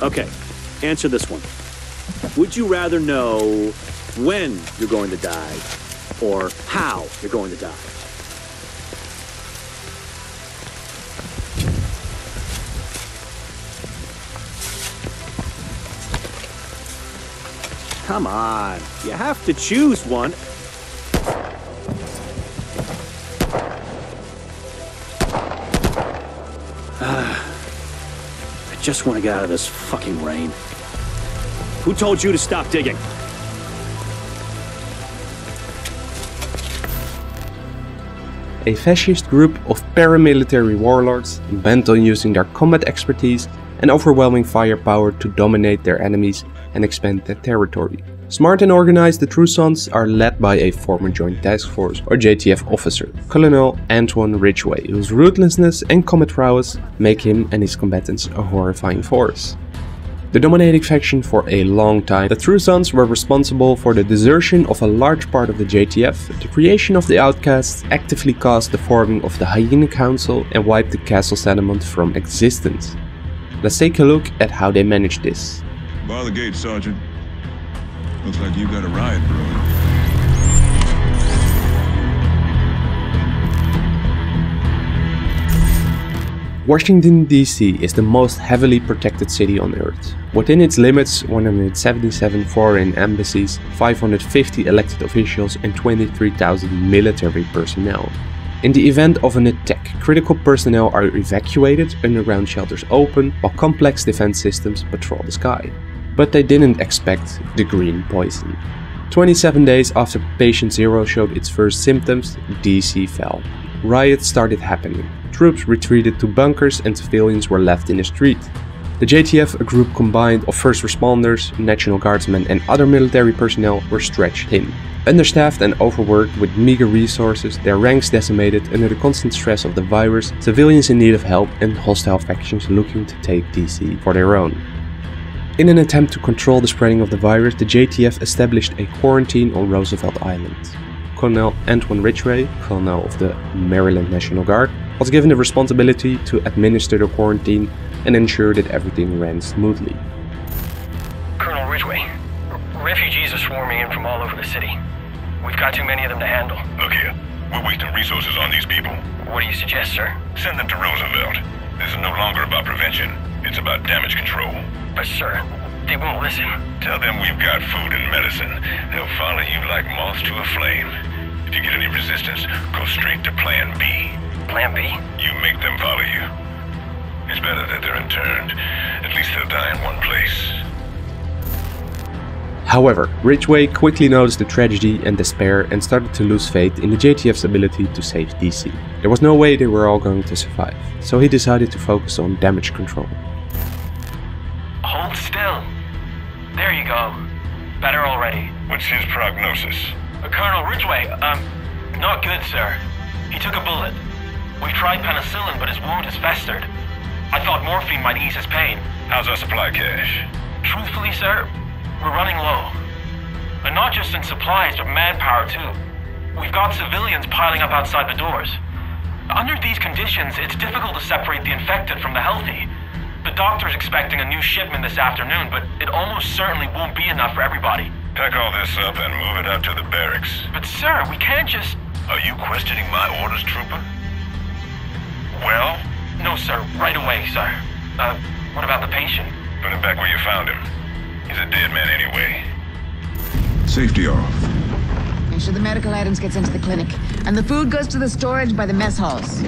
Okay, answer this one. Would you rather know when you're going to die or how you're going to die? Come on, you have to choose one. I just want to get out of this fucking rain. Who told you to stop digging? A fascist group of paramilitary warlords bent on using their combat expertise and overwhelming firepower to dominate their enemies and expand their territory. Smart and organized, the True Sons are led by a former Joint Task Force or JTF officer, Colonel Antwon Ridgeway, whose ruthlessness and combat prowess make him and his combatants a horrifying force. The dominating faction for a long time, the True Sons were responsible for the desertion of a large part of the JTF, the creation of the Outcasts, actively caused the forming of the Hyena Council, and wiped the castle settlement from existence. Let's take a look at how they managed this. Bar the gate, Sergeant. Looks like you got a riot brewing. Washington, D.C. is the most heavily protected city on Earth. Within its limits, 177 foreign embassies, 550 elected officials, and 23,000 military personnel. In the event of an attack, critical personnel are evacuated, underground shelters open, while complex defense systems patrol the sky. But they didn't expect the green poison. 27 days after patient zero showed its first symptoms, DC fell. Riots started happening. Troops retreated to bunkers and civilians were left in the street. The JTF, a group combined of first responders, National Guardsmen, and other military personnel, were stretched thin. Understaffed and overworked with meager resources, their ranks decimated under the constant stress of the virus, civilians in need of help, and hostile factions looking to take DC for their own. In an attempt to control the spreading of the virus, the JTF established a quarantine on Roosevelt Island. Colonel Antwon Ridgeway, colonel of the Maryland National Guard, was given the responsibility to administer the quarantine and ensure that everything ran smoothly. Colonel Ridgeway, r- refugees are swarming in from all over the city. We've got too many of them to handle. Look here. We're wasting resources on these people. What do you suggest, sir? Send them to Roosevelt. This is no longer about prevention. It's about damage control. But, sir, they won't listen. Tell them we've got food and medicine. They'll follow you like moths to a flame. If you get any resistance, go straight to Plan B. Plan B? You make them follow you. It's better that they're interned. At least they'll die in one place. However, Ridgeway quickly noticed the tragedy and despair and started to lose faith in the JTF's ability to save DC. There was no way they were all going to survive, so he decided to focus on damage control. What's his prognosis? Uh, Colonel Ridgeway, um, not good, sir. He took a bullet. We've tried penicillin, but his wound has festered. I thought morphine might ease his pain. How's our supply cache? Truthfully, sir, we're running low. And not just in supplies, but manpower, too. We've got civilians piling up outside the doors. Under these conditions, it's difficult to separate the infected from the healthy. The doctor's expecting a new shipment this afternoon, but it almost certainly won't be enough for everybody. Pack all this up and move it out to the barracks. But, sir, we can't just. Are you questioning my orders, trooper? Well, No, sir, right away, sir. Uh, what about the patient? put him back where you found him. He's a dead man anyway. Safety off. Make sure the medical items gets into the clinic, and the food goes to the storage by the mess halls.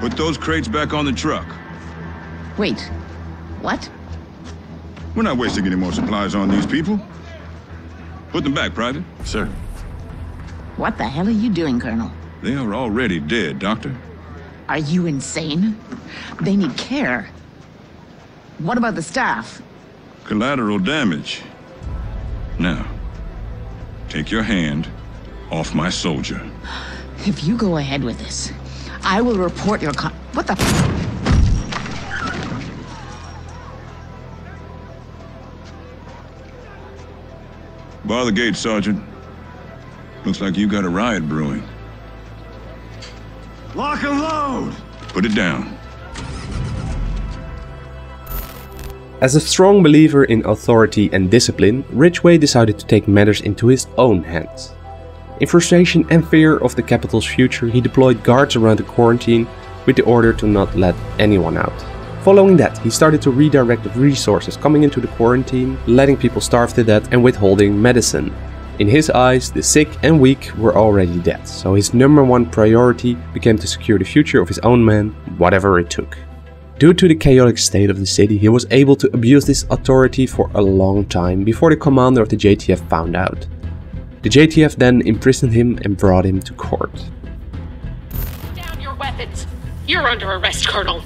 Put those crates back on the truck. Wait, what? We're not wasting any more supplies on these people. Put them back, Private. Sir. What the hell are you doing, Colonel? They are already dead, Doctor. Are you insane? They need care. What about the staff? Collateral damage. Now, take your hand off my soldier. If you go ahead with this, I will report your con- What the? Bar the gate, Sergeant. Looks like you got a riot brewing. Lock and load! Put it down. As a strong believer in authority and discipline, Ridgeway decided to take matters into his own hands. In frustration and fear of the capital's future, he deployed guards around the quarantine with the order to not let anyone out. Following that, he started to redirect the resources coming into the quarantine, letting people starve to death and withholding medicine. In his eyes, the sick and weak were already dead, so his number one priority became to secure the future of his own men, whatever it took. Due to the chaotic state of the city, he was able to abuse this authority for a long time before the commander of the JTF found out. The JTF then imprisoned him and brought him to court. Down your weapons! You're under arrest, Colonel.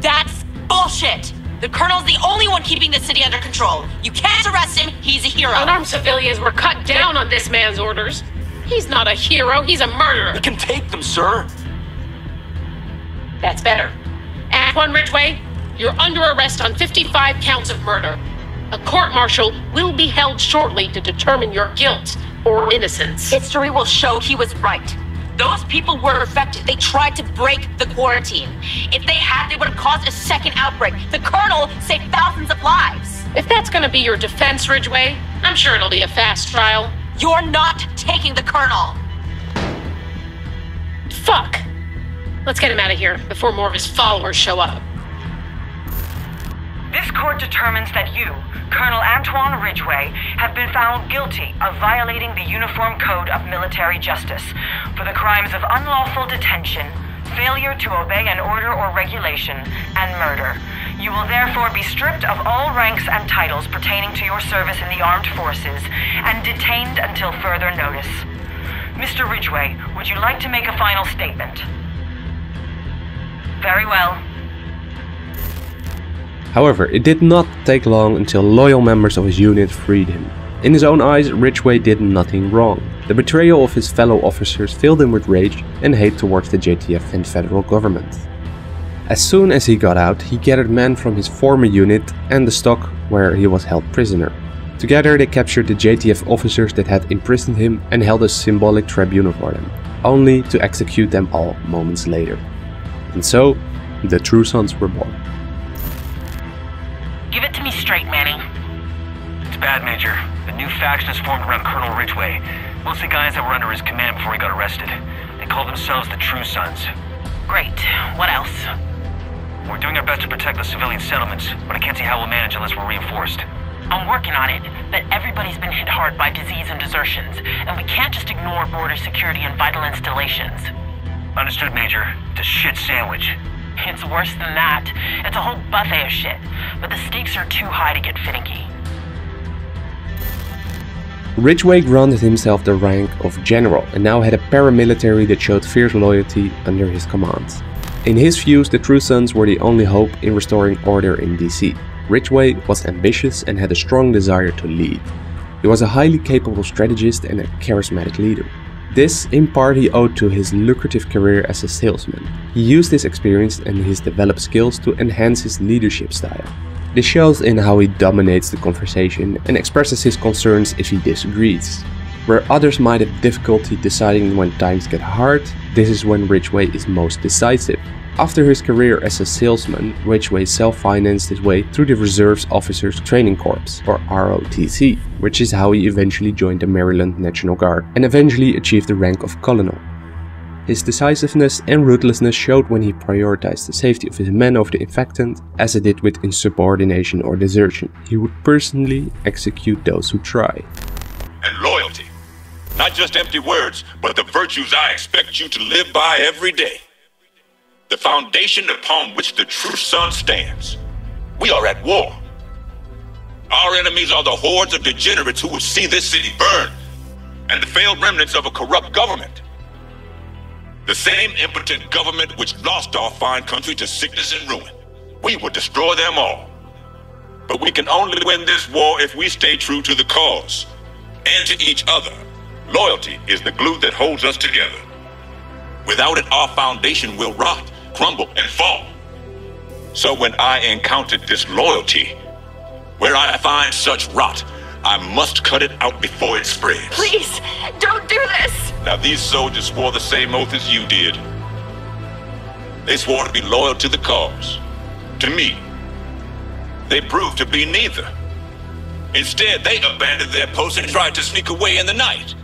That's bullshit! The Colonel's the only one keeping the city under control. You can't arrest him, he's a hero. Unarmed civilians were cut down on this man's orders. He's not a hero, he's a murderer. We can take them, sir. That's better. Antwon Ridgeway, you're under arrest on 55 counts of murder. A court martial will be held shortly to determine your guilt or innocence. History will show he was right. Those people were affected. They tried to break the quarantine. If they had, they would have caused a second outbreak. The Colonel saved thousands of lives. If that's gonna be your defense, Ridgeway, I'm sure it'll be a fast trial. You're not taking the Colonel. Fuck! Let's get him out of here before more of his followers show up. This court determines that you, Colonel Antwon Ridgeway, have been found guilty of violating the Uniform Code of Military Justice for the crimes of unlawful detention, failure to obey an order or regulation, and murder. You will therefore be stripped of all ranks and titles pertaining to your service in the armed forces and detained until further notice. Mr. Ridgeway, would you like to make a final statement? Very well. However, it did not take long until loyal members of his unit freed him. In his own eyes, Ridgeway did nothing wrong. The betrayal of his fellow officers filled him with rage and hate towards the JTF and federal government. As soon as he got out, he gathered men from his former unit and the stock where he was held prisoner. Together they captured the JTF officers that had imprisoned him and held a symbolic tribunal for them, only to execute them all moments later. And so, the True Sons were born. Give it to me straight, Manny. It's bad, Major. A new faction has formed around Colonel Ridgeway. Most of the guys that were under his command before he got arrested. They call themselves the True Sons. Great. What else? We're doing our best to protect the civilian settlements, but I can't see how we'll manage unless we're reinforced. I'm working on it, but everybody's been hit hard by disease and desertions, and we can't just ignore border security and vital installations. Understood, Major. It's a shit sandwich. It's worse than that. It's a whole buffet of shit, but the stakes are too high to get finicky. Ridgeway granted himself the rank of general and now had a paramilitary that showed fierce loyalty under his command. In his views, the True Sons were the only hope in restoring order in DC. Ridgeway was ambitious and had a strong desire to lead. He was a highly capable strategist and a charismatic leader. This, in part, he owed to his lucrative career as a salesman. He used his experience and his developed skills to enhance his leadership style. This shows in how he dominates the conversation and expresses his concerns if he disagrees. Where others might have difficulty deciding when times get hard, this is when Ridgeway is most decisive. After his career as a salesman, Ridgeway self-financed his way through the Reserves Officers Training Corps, or ROTC, which is how he eventually joined the Maryland National Guard and eventually achieved the rank of colonel. His decisiveness and ruthlessness showed when he prioritized the safety of his men over the infectant, as it did with insubordination or desertion. He would personally execute those who try. And loyalty. Not just empty words, but the virtues I expect you to live by every day. The foundation upon which the true sun stands. We are at war. Our enemies are the hordes of degenerates who would see this city burn, and the failed remnants of a corrupt government. The same impotent government which lost our fine country to sickness and ruin. We will destroy them all. But we can only win this war if we stay true to the cause and to each other. Loyalty is the glue that holds us together. Without it, our foundation will rot, crumble, and fall. So when I encounter disloyalty, where I find such rot, I must cut it out before it spreads. Please, don't do this! Now, these soldiers swore the same oath as you did. They swore to be loyal to the cause, to me, they proved to be neither. Instead, they abandoned their post and tried to sneak away in the night.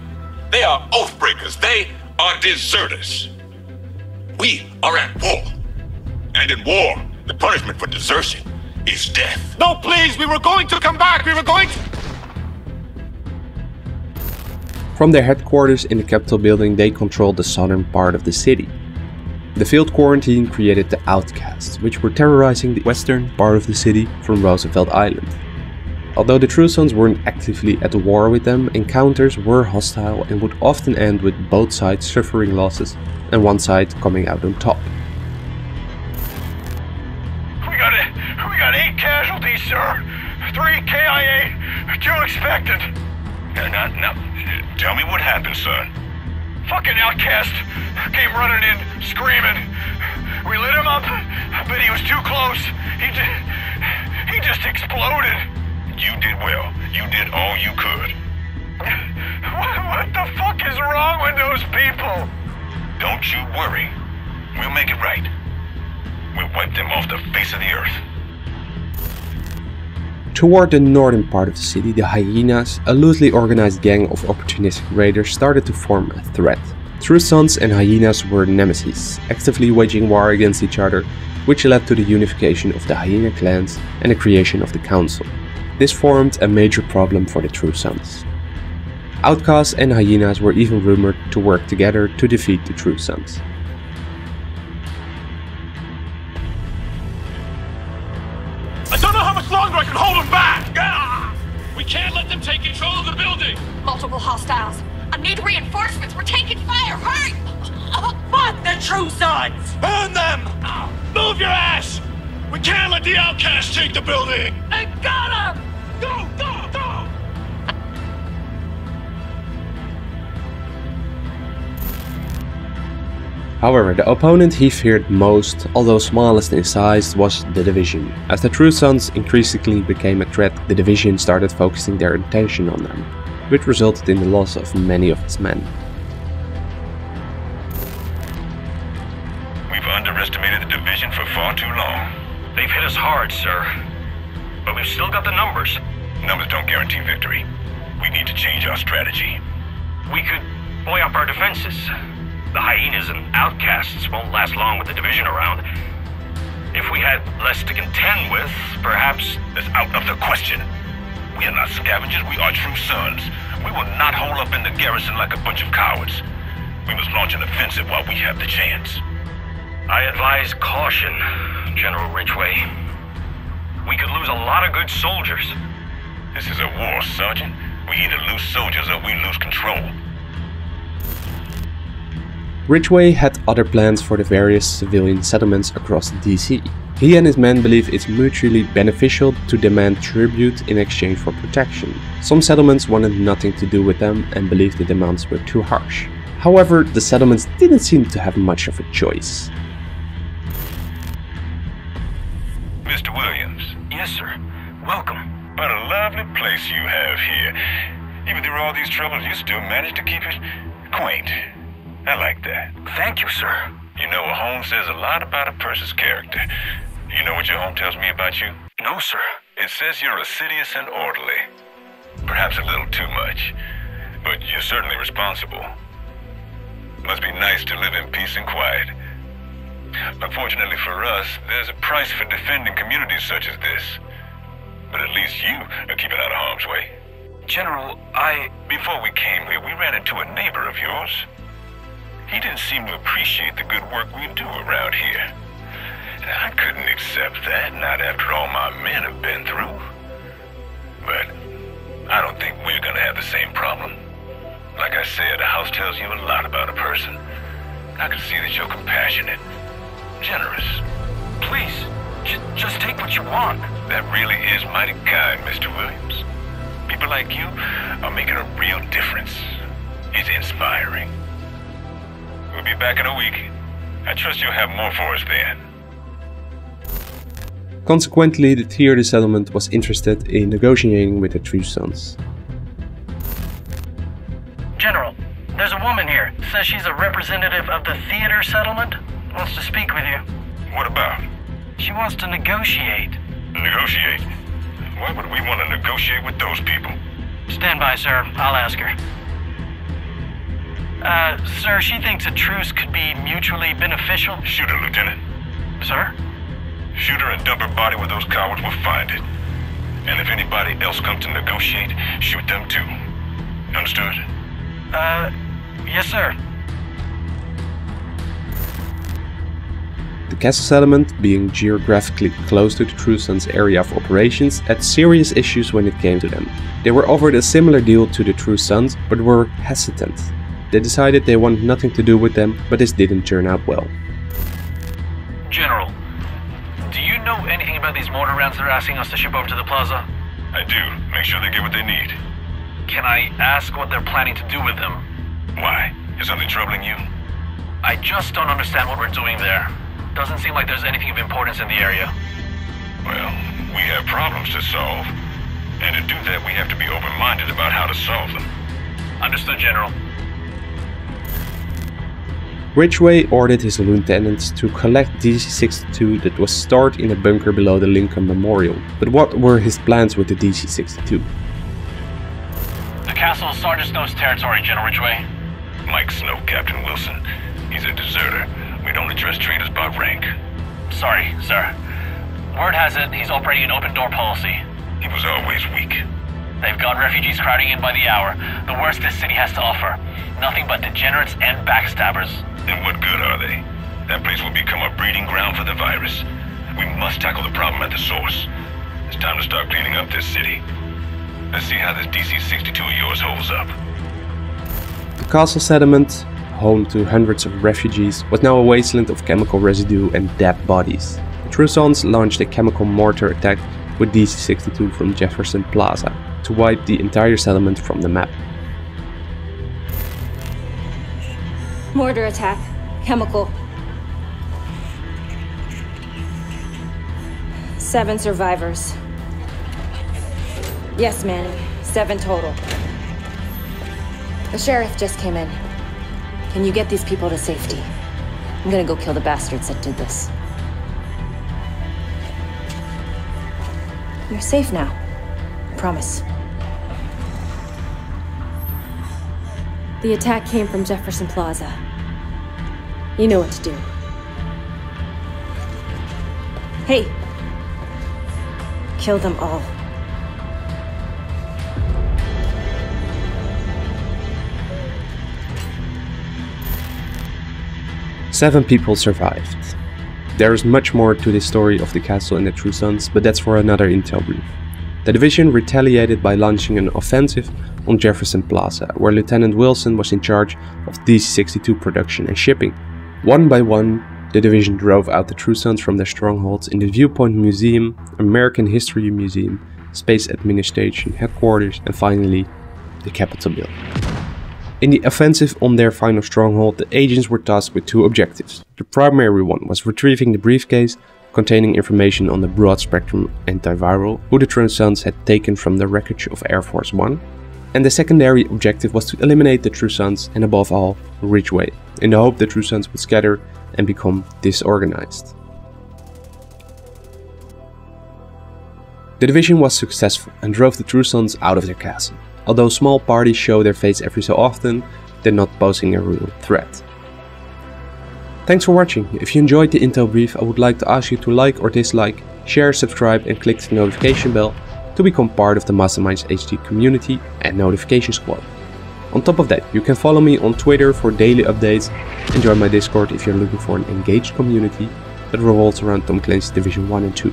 They are oathbreakers. They are deserters. We are at war. And in war, the punishment for desertion is death. No, please, we were going to come back. We were going to. From their headquarters in the Capitol building, they controlled the southern part of the city. The field quarantine created the Outcasts, which were terrorizing the western part of the city from Roosevelt Island. Although the True Sons weren't actively at war with them, encounters were hostile and would often end with both sides suffering losses and one side coming out on top. We got it. We got eight casualties, sir. Three KIA, two expected. Now, now, now, tell me what happened, son. Fucking outcast came running in, screaming. We lit him up, but he was too close. He he just exploded. You did well. You did all you could. What, what the fuck is wrong with those people? Don't you worry. We'll make it right. We'll wipe them off the face of the earth. Toward the northern part of the city, the Hyenas, a loosely organized gang of opportunistic raiders, started to form a threat. True Sons and Hyenas were nemesis, actively waging war against each other, which led to the unification of the Hyena clans and the creation of the Council. This formed a major problem for the True Sons. Outcasts and Hyenas were even rumored to work together to defeat the True Sons. I don't know how much longer I can hold them back. Ah! We can't let them take control of the building. Multiple hostiles. I need reinforcements. We're taking fire. Hurry! Fuck the True Sons! Burn them! Move your ass! We can't let the outcasts take the building! I got him! However, the opponent he feared most, although smallest in size, was the Division. As the True Sons increasingly became a threat, the Division started focusing their attention on them, which resulted in the loss of many of its men. We've underestimated the division for far too long. They've hit us hard, sir. But we've still got the numbers. Numbers don't guarantee victory. We need to change our strategy. We could buoy up our defenses. The hyenas and outcasts won't last long with the division around. If we had less to contend with, perhaps. That's out of the question. We are not scavengers, we are true sons. We will not hole up in the garrison like a bunch of cowards. We must launch an offensive while we have the chance. I advise caution, General Ridgeway. We could lose a lot of good soldiers. This is a war, Sergeant. We either lose soldiers or we lose control. Ridgeway had other plans for the various civilian settlements across DC. He and his men believe it's mutually beneficial to demand tribute in exchange for protection. Some settlements wanted nothing to do with them and believed the demands were too harsh. However, the settlements didn't seem to have much of a choice. Mr. Williams, Yes, sir. Welcome. what a lovely place you have here. Even through all these troubles, you still manage to keep it quaint. I like that. Thank you, sir. You know, a home says a lot about a person's character. You know what your home tells me about you? No, sir. It says you're assiduous and orderly. Perhaps a little too much, but you're certainly responsible. Must be nice to live in peace and quiet. Unfortunately for us, there's a price for defending communities such as this. But at least you are keeping out of harm's way. General, I. Before we came here, we ran into a neighbor of yours. He didn't seem to appreciate the good work we do around here. I couldn't accept that, not after all my men have been through. But I don't think we're gonna have the same problem. Like I said, a house tells you a lot about a person. I can see that you're compassionate, generous. Please, just take what you want. That really is mighty kind, Mr. Williams. People like you are making a real difference. It's inspiring. We'll be back in a week. I trust you'll have more for us then. Consequently, the theater settlement was interested in negotiating with the True Sons. General, there's a woman here. Says she's a representative of the theater settlement. Wants to speak with you. What about? She wants to negotiate. Negotiate? Why would we want to negotiate with those people? Stand by, sir. I'll ask her. Uh, sir, she thinks a truce could be mutually beneficial. Shoot her, Lieutenant. Sir? Shoot her and dump her body where those cowards will find it. And if anybody else comes to negotiate, shoot them too. Understood? Uh, yes, sir. The castle settlement, being geographically close to the True Sons area of operations, had serious issues when it came to them. They were offered a similar deal to the True Sons, but were hesitant. They decided they wanted nothing to do with them, but this didn't turn out well. General, do you know anything about these mortar rounds they're asking us to ship over to the plaza? I do. Make sure they get what they need. Can I ask what they're planning to do with them? Why? Is something troubling you? I just don't understand what we're doing there. Doesn't seem like there's anything of importance in the area. Well, we have problems to solve. And to do that, we have to be open-minded about how to solve them. Understood, General. Ridgeway ordered his lieutenants to collect DC-62 that was stored in a bunker below the Lincoln Memorial. But what were his plans with the DC-62? The castle is Sergeant Snow's territory, General Ridgeway. Mike Snow, Captain Wilson. He's a deserter. We don't address traitors by rank. Sorry, sir. Word has it he's operating an open-door policy. He was always weak. They've got refugees crowding in by the hour. The worst this city has to offer. Nothing but degenerates and backstabbers. And what good are they? That place will become a breeding ground for the virus. We must tackle the problem at the source. It's time to start cleaning up this city. Let's see how this DC-62 of yours holds up. The castle settlement, home to hundreds of refugees, was now a wasteland of chemical residue and dead bodies. The True Sons launched a chemical mortar attack with DC-62 from Jefferson Plaza to wipe the entire settlement from the map. Mortar attack. Chemical. Seven survivors. Yes, Manny. Seven total. The sheriff just came in. Can you get these people to safety? I'm gonna go kill the bastards that did this. You're safe now. I promise. The attack came from Jefferson Plaza. You know what to do. Hey! Kill them all. Seven people survived. There is much more to the story of the castle and the True Sons, but that's for another intel brief. The division retaliated by launching an offensive on Jefferson Plaza, where Lieutenant Wilson was in charge of DC-62 production and shipping. One by one, the division drove out the True Sons from their strongholds in the Viewpoint Museum, American History Museum, Space Administration Headquarters, and finally, the Capitol Building. In the offensive on their final stronghold, the agents were tasked with two objectives. The primary one was retrieving the briefcase containing information on the broad-spectrum antiviral Sons had taken from the wreckage of Air Force One, and the secondary objective was to eliminate the True Sons and above all, Ridgeway, in the hope the True Sons would scatter and become disorganized. The division was successful and drove the True Sons out of their castle, although small parties show their face every so often, they're not posing a real threat. Thanks for watching. If you enjoyed the intel brief, I would like to ask you to like or dislike, share, subscribe and click the notification bell to become part of the Masterminds HD community and notification squad. On top of that, you can follow me on Twitter for daily updates and join my Discord if you're looking for an engaged community that revolves around Tom Clancy's Division 1 and 2.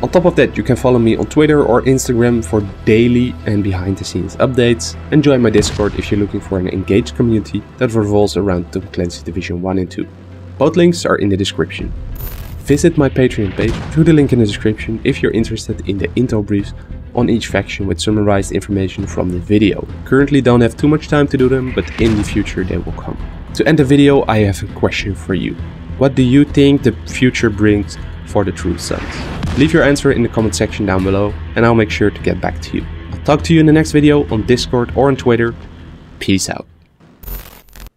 On top of that, you can follow me on Twitter or Instagram for daily and behind the scenes updates and join my Discord if you're looking for an engaged community that revolves around Tom Clancy's Division 1 and 2. Both links are in the description. Visit my Patreon page through the link in the description if you're interested in the intel briefs on each faction with summarized information from the video. Currently don't have too much time to do them, but in the future they will come. To end the video, I have a question for you. What do you think the future brings for the True Sons? Leave your answer in the comment section down below and I'll make sure to get back to you. I'll talk to you in the next video on Discord or on Twitter. Peace out.